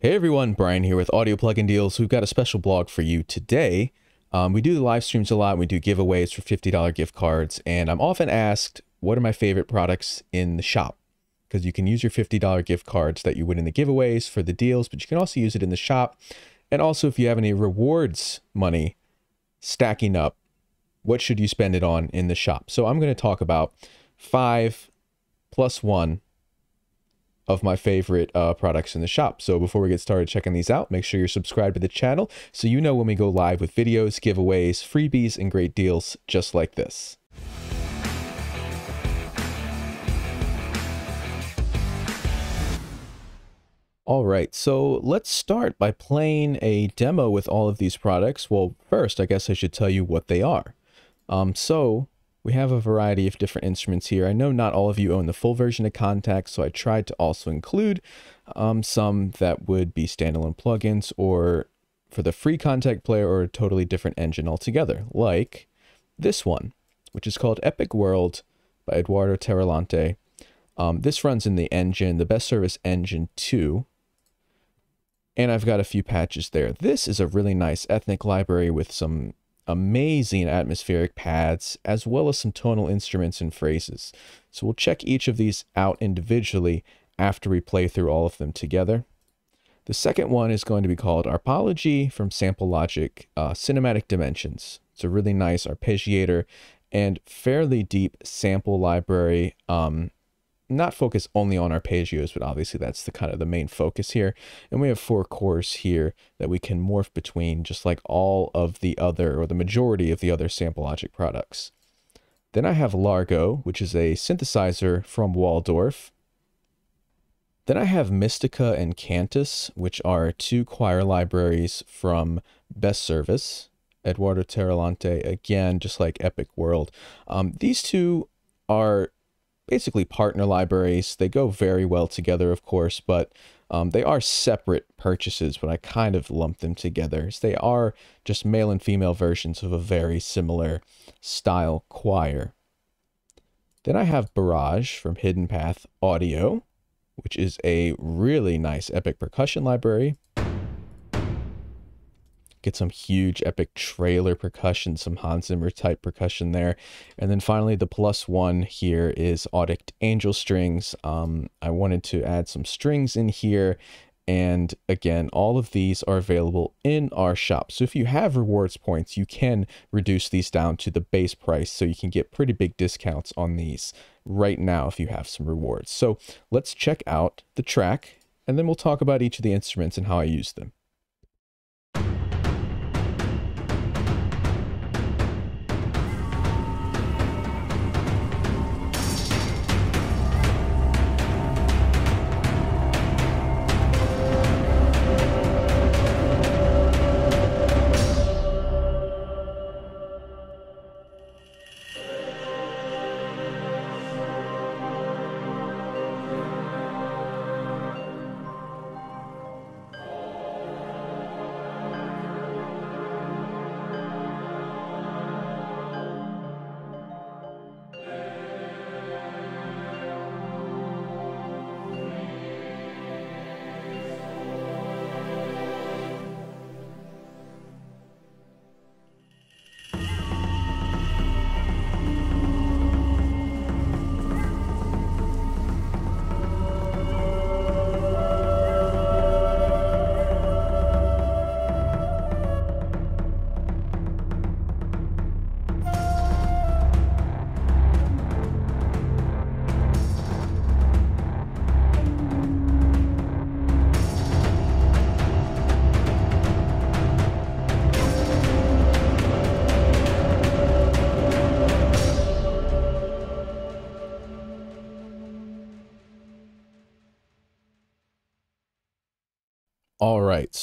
Hey everyone, Brian here with Audio Plugin Deals. We've got a special blog for you today. Um, we do the live streams a lot. We do giveaways for $50 gift cards. And I'm often asked, what are my favorite products in the shop? Because you can use your $50 gift cards that you win in the giveaways for the deals, but you can also use it in the shop. And also, if you have any rewards money stacking up, what should you spend it on in the shop? So I'm going to talk about five plus one of my favorite uh, products in the shop. So before we get started checking these out, make sure you're subscribed to the channel so you know when we go live with videos, giveaways, freebies, and great deals just like this. All right, so let's start by playing a demo with all of these products. Well, first, I guess I should tell you what they are. Um, so we have a variety of different instruments here. I know not all of you own the full version of Kontakt, so I tried to also include um, some that would be standalone plugins or for the free Kontakt player or a totally different engine altogether, like this one, which is called Epic World by Eduardo Tarilonte. Um, this runs in the engine, the Best Service Engine 2, and I've got a few patches there. This is a really nice ethnic library with some amazing atmospheric pads, as well as some tonal instruments and phrases. So we'll check each of these out individually after we play through all of them together. The second one is going to be called Arpology from Sample Logic uh, Cinematic Dimensions. It's a really nice arpeggiator and fairly deep sample library um, not focus only on arpeggios, but obviously that's the kind of the main focus here. And we have four cores here that we can morph between, just like all of the other, or the majority of the other Sample Logic products. Then I have Largo, which is a synthesizer from Waldorf. Then I have Mystica and Cantus, which are two choir libraries from Best Service. Eduardo Tarilonte, again, just like Epic World. Um, these two are basically partner libraries. They go very well together, of course, but um, they are separate purchases, but I kind of lump them together. They are just male and female versions of a very similar style choir. Then I have Barrage from Hidden Path Audio, which is a really nice epic percussion library. Get some huge epic trailer percussion, some Hans Zimmer type percussion there. And then finally, the plus one here is Auddict Angel Strings. Um, I wanted to add some strings in here. And again, all of these are available in our shop. So if you have rewards points, you can reduce these down to the base price. So you can get pretty big discounts on these right now if you have some rewards. So let's check out the track and then we'll talk about each of the instruments and how I use them.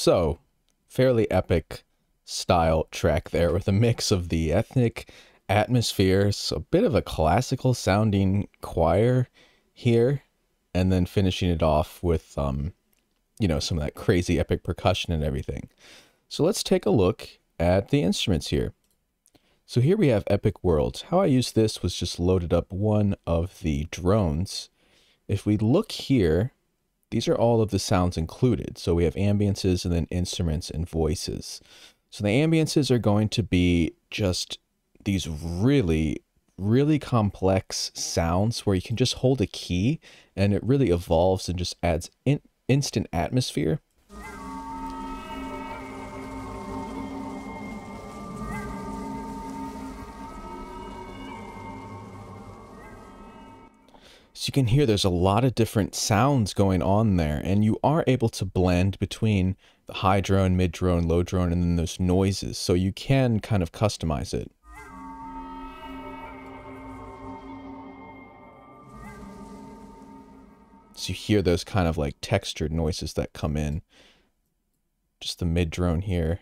So fairly epic style track there with a mix of the ethnic atmospheres, a bit of a classical sounding choir here, and then finishing it off with, um, you know, some of that crazy epic percussion and everything. So let's take a look at the instruments here. So here we have Epic World. How I used this was just loaded up one of the drones. If we look here, these are all of the sounds included. So we have ambiances and then instruments and voices. So the ambiances are going to be just these really, really complex sounds where you can just hold a key and it really evolves and just adds in instant atmosphere. So you can hear there's a lot of different sounds going on there, and you are able to blend between the high drone, mid drone, low drone, and then those noises. So you can kind of customize it. So you hear those kind of like textured noises that come in. Just the mid drone here.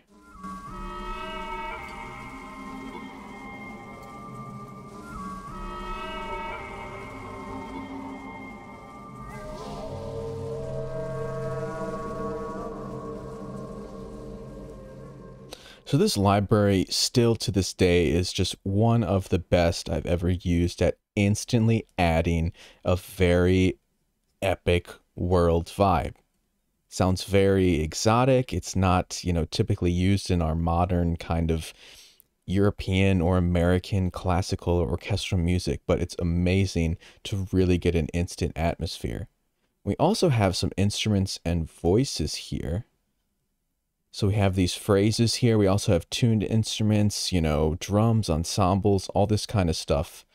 So this library still to this day is just one of the best I've ever used at instantly adding a very epic world vibe. Sounds very exotic. It's not, you know, typically used in our modern kind of European or American classical or orchestral music, but it's amazing to really get an instant atmosphere. We also have some instruments and voices here. So we have these phrases here. We also have tuned instruments, you know, drums, ensembles, all this kind of stuff.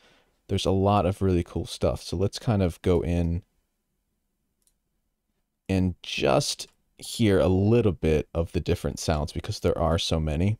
There's a lot of really cool stuff. So let's kind of go in and just hear a little bit of the different sounds because there are so many.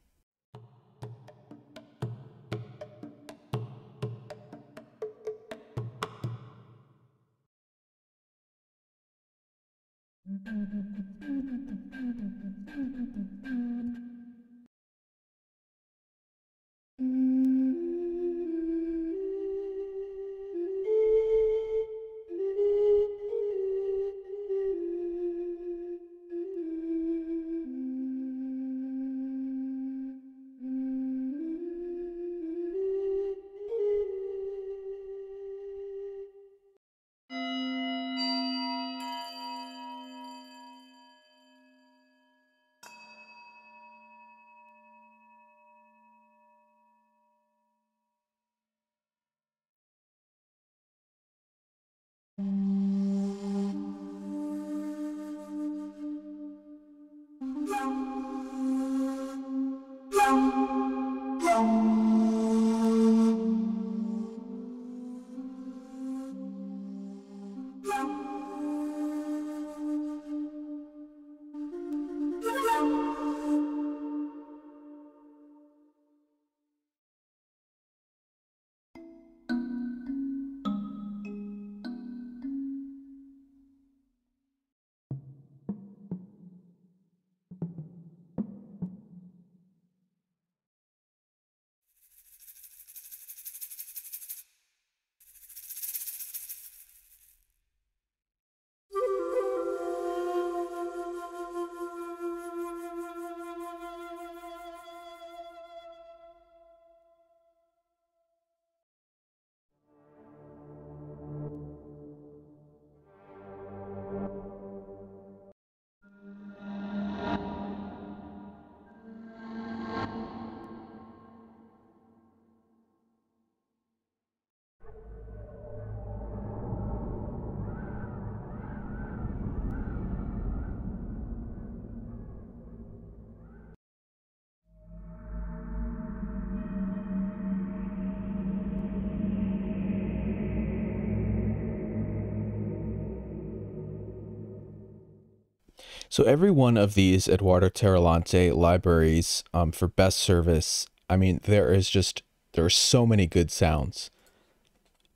So every one of these Eduardo Tarilonte libraries um, for best service, I mean, there is just, there are so many good sounds.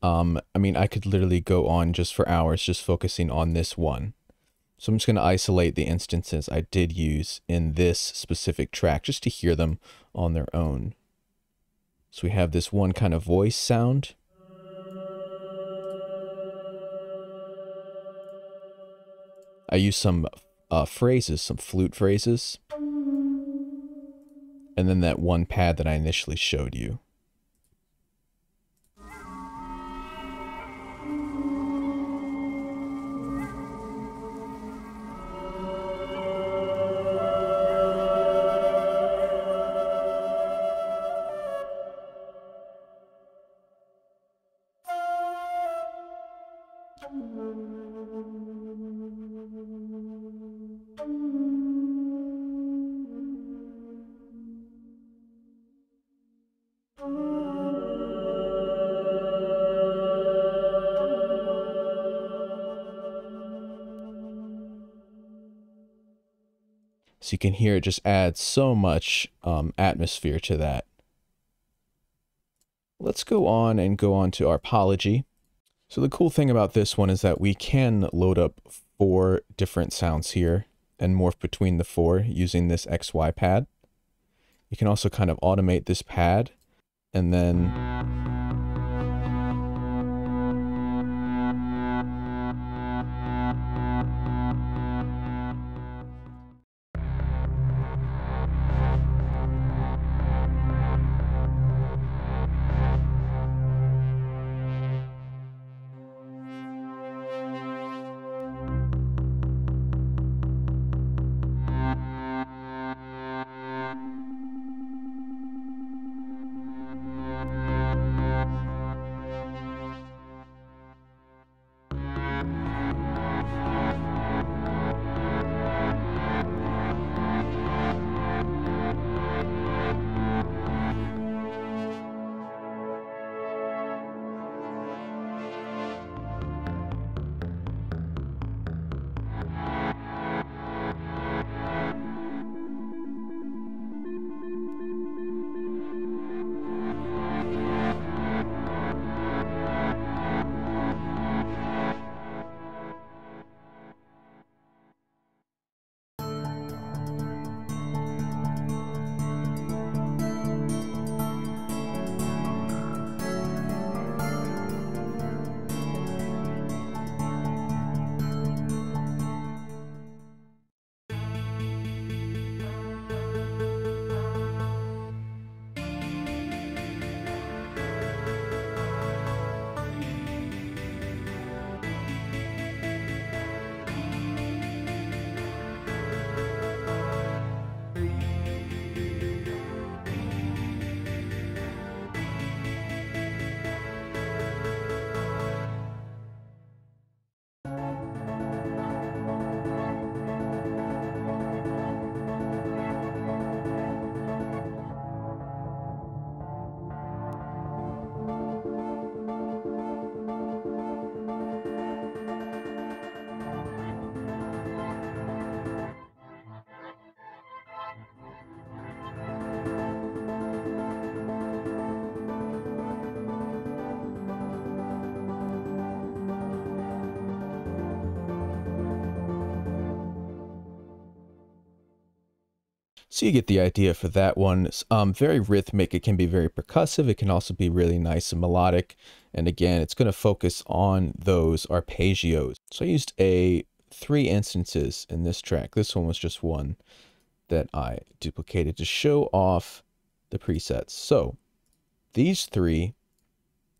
Um, I mean, I could literally go on just for hours just focusing on this one. So I'm just going to isolate the instances I did use in this specific track just to hear them on their own. So we have this one kind of voice sound. I use some uh, phrases, some flute phrases, and then that one pad that I initially showed you. You can hear it just adds so much um, atmosphere to that. Let's go on and go on to Arpology. So the cool thing about this one is that we can load up four different sounds here and morph between the four using this XY pad. You can also kind of automate this pad and then So you get the idea for that one. Um, very rhythmic. It can be very percussive. It can also be really nice and melodic. And again, it's going to focus on those arpeggios. So I used a three instances in this track. This one was just one that I duplicated to show off the presets. So these three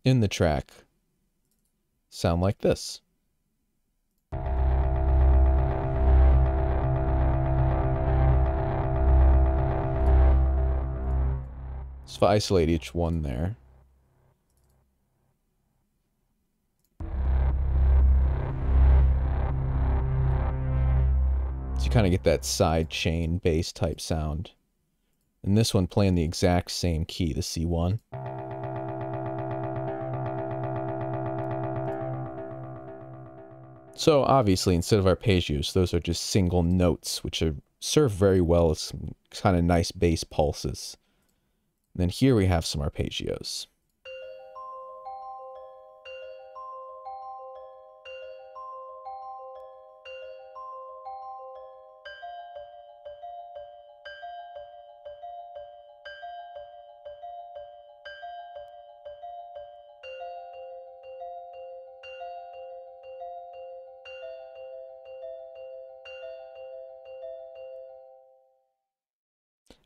in the track sound like this. So if I isolate each one there. So you kind of get that side chain bass type sound. And this one playing the exact same key, the C1. So obviously, instead of arpeggios, those are just single notes, which are serve very well as some kind of nice bass pulses. And then here we have some arpeggios.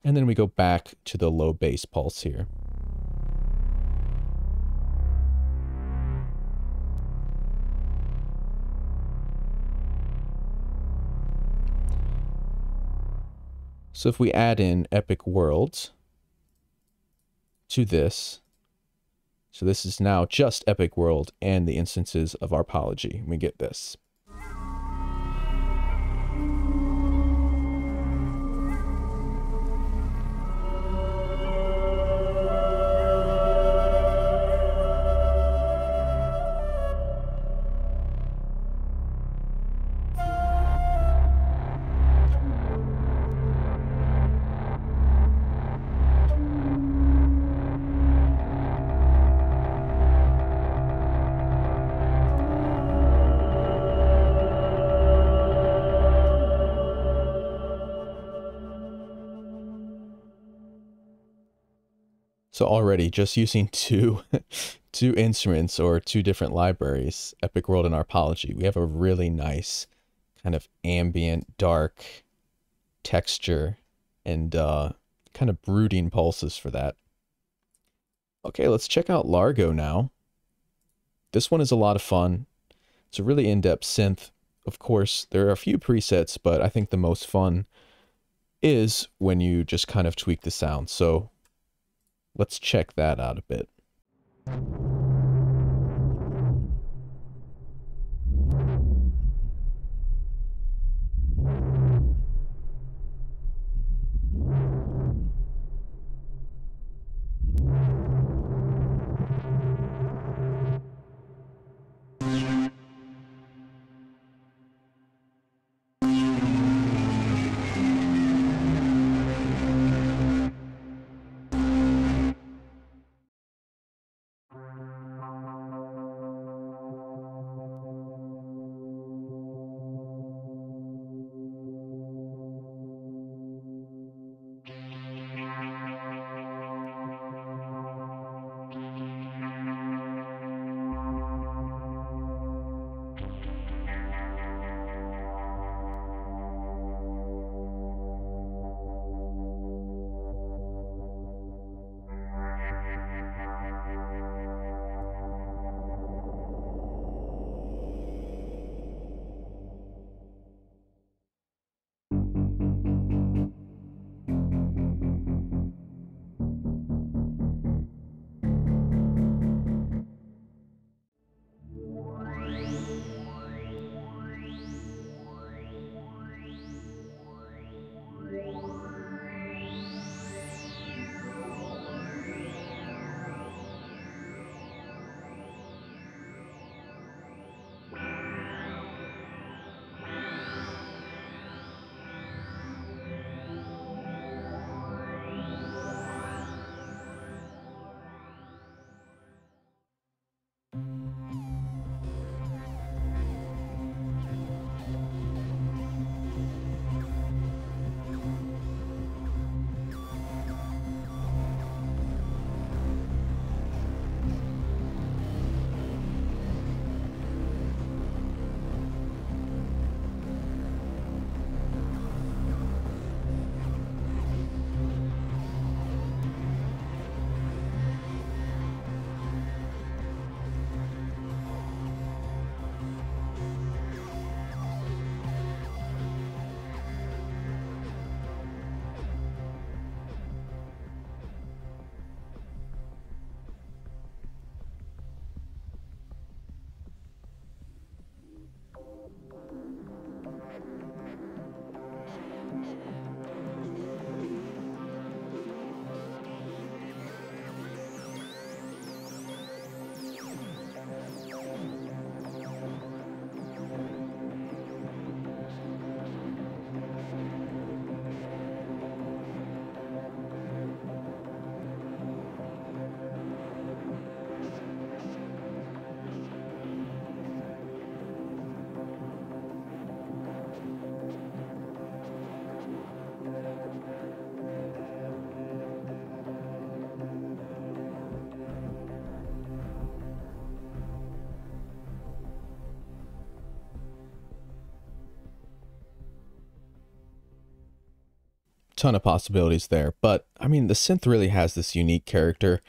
And then we go back to the low bass pulse here. So if we add in Epic Worlds to this, so this is now just Epic World and the instances of Arpology. We get this. So already just using two two instruments or two different libraries, Epic World and Arpology, we have a really nice kind of ambient, dark texture and uh, kind of brooding pulses for that. Okay, let's check out Largo now. This one is a lot of fun. It's a really in-depth synth. Of course, there are a few presets, but I think the most fun is when you just kind of tweak the sound. So let's check that out a bit. Ton of possibilities there. But I mean, the synth really has this unique character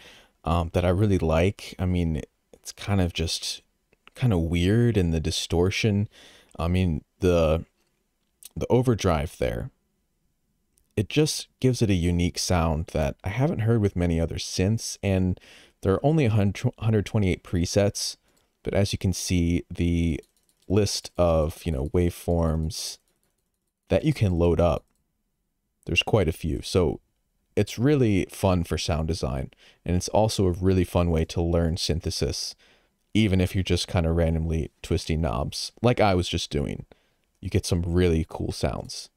um, that I really like. I mean, it's kind of just kind of weird and the distortion. I mean, the the overdrive there. It just gives it a unique sound that I haven't heard with many other synths, and there are only 100, 128 presets. But as you can see, the list of you know waveforms that you can load up there's quite a few. So it's really fun for sound design. And it's also a really fun way to learn synthesis, even if you're just kind of randomly twisting knobs, like I was just doing. You get some really cool sounds.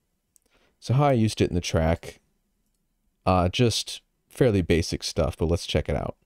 So how I used it in the track, uh, just fairly basic stuff, but let's check it out.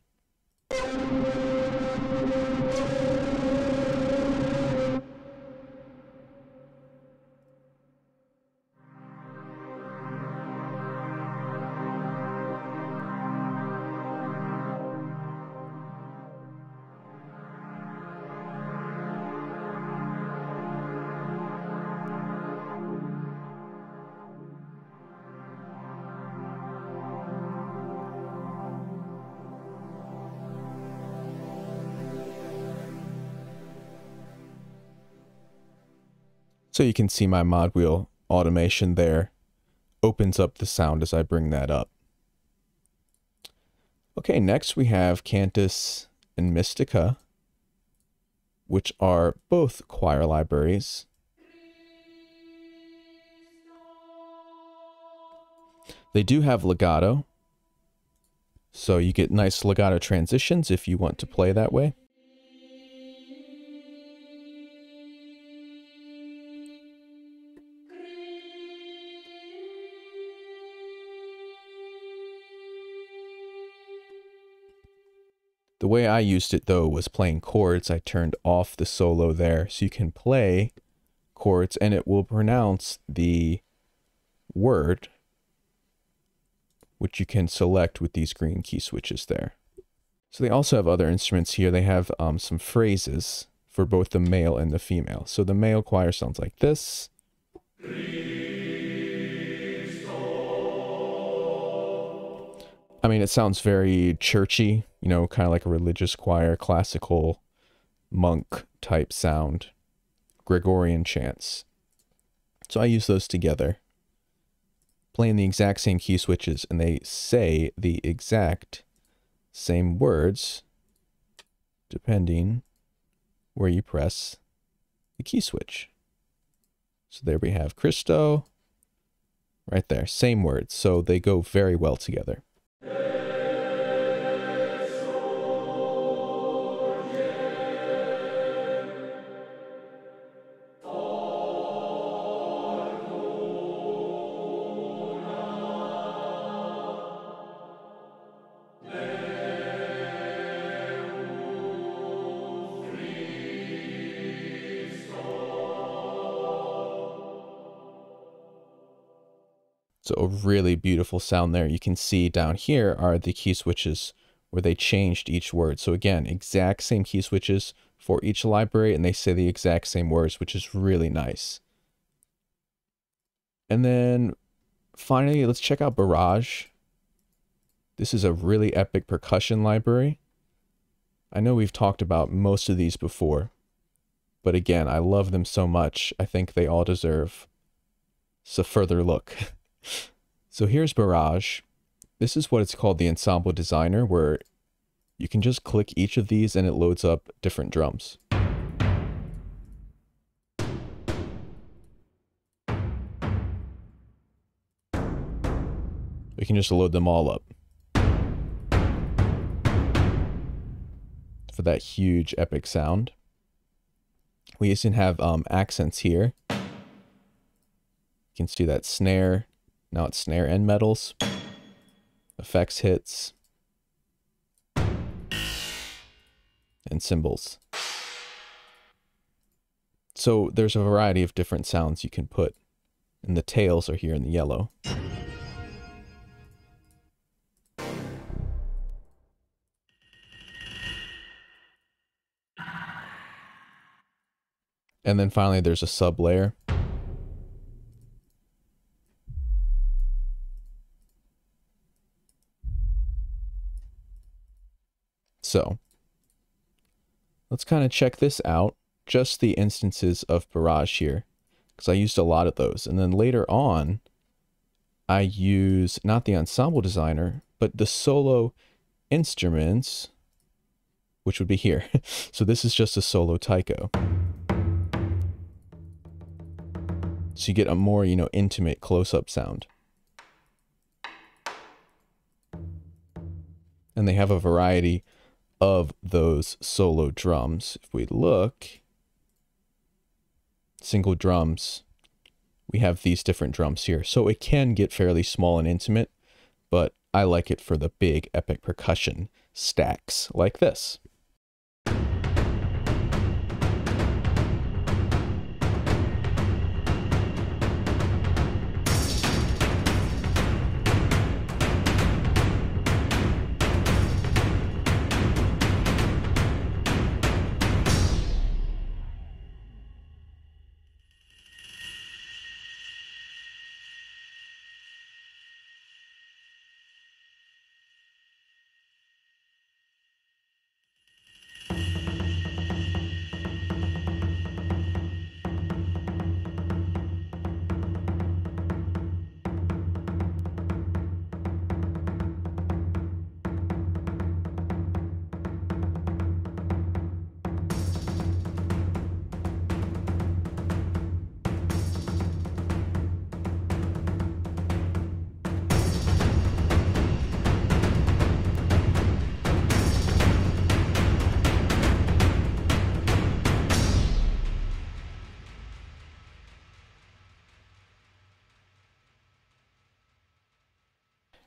So you can see my mod wheel automation there opens up the sound as I bring that up. Okay, next we have Cantus and Mystica, which are both choir libraries. They do have legato, so you get nice legato transitions if you want to play that way. The way I used it though was playing chords. I turned off the solo there so you can play chords and it will pronounce the word which you can select with these green key switches there. So they also have other instruments here. They have um, some phrases for both the male and the female. So the male choir sounds like this. I mean, it sounds very churchy, you know, kind of like a religious choir, classical monk type sound, Gregorian chants. So I use those together, playing the exact same key switches, and they say the exact same words depending where you press the key switch. So there we have Christo, right there, same words. So they go very well together. So a really beautiful sound there. You can see down here are the key switches where they changed each word. So again, exact same key switches for each library and they say the exact same words, which is really nice. And then finally, let's check out Barrage. This is a really epic percussion library. I know we've talked about most of these before, but again, I love them so much. I think they all deserve a further look. So here's Barrage. This is what it's called the Ensemble Designer, where you can just click each of these and it loads up different drums. We can just load them all up. For that huge epic sound. We even have um, accents here. You can see that snare, now it's snare and metals. Effects hits. And cymbals. So there's a variety of different sounds you can put. And the tails are here in the yellow. And then finally there's a sub layer. So let's kind of check this out. Just the instances of Barrage here, because I used a lot of those. And then later on, I use not the ensemble designer, but the solo instruments, which would be here. so this is just a solo taiko. So you get a more, you know, intimate close-up sound. And they have a variety of those solo drums. If we look, single drums, we have these different drums here. So it can get fairly small and intimate, but I like it for the big epic percussion stacks like this.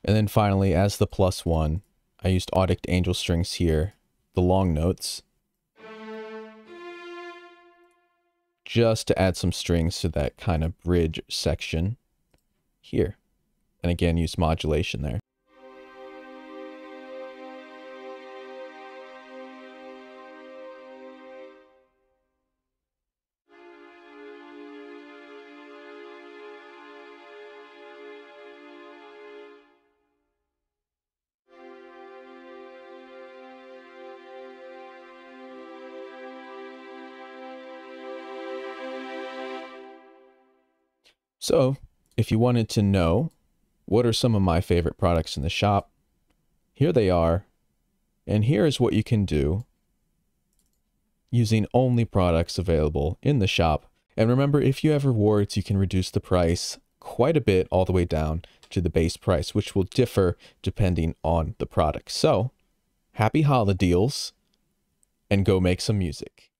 And then finally, as the plus one, I used Auddict Angel Strings here, the long notes, just to add some strings to that kind of bridge section here. And again, use modulation there. So, if you wanted to know what are some of my favorite products in the shop, here they are. And here is what you can do using only products available in the shop. And remember, if you have rewards, you can reduce the price quite a bit all the way down to the base price, which will differ depending on the product. So, happy holiday deals and go make some music.